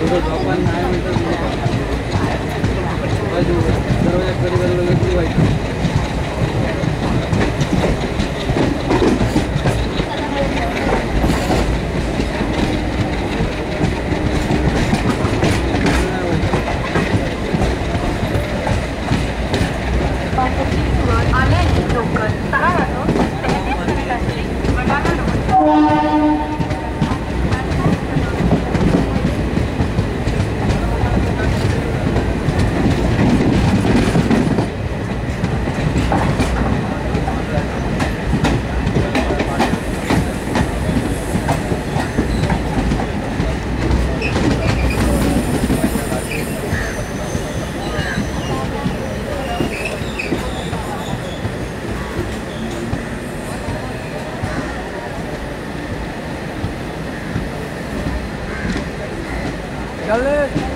दरवाज़ा 달래?